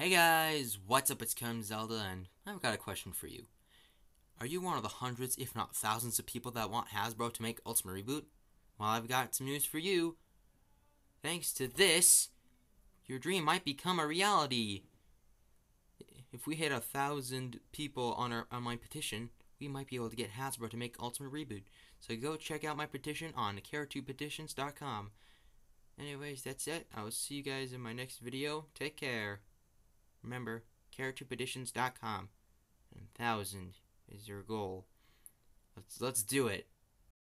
Hey guys, what's up? It's Kem Xelda, and I've got a question for you. Are you one of the hundreds, if not thousands, of people that want Hasbro to make Ultimate Reboot? Well, I've got some news for you. Thanks to this, your dream might become a reality. If we hit a thousand people on our on my petition, we might be able to get Hasbro to make Ultimate Reboot. So go check out my petition on care2petitions.com. Anyways, that's it. I will see you guys in my next video. Take care. Remember, care2petitions.com. And thousand is your goal. Let's let's do it.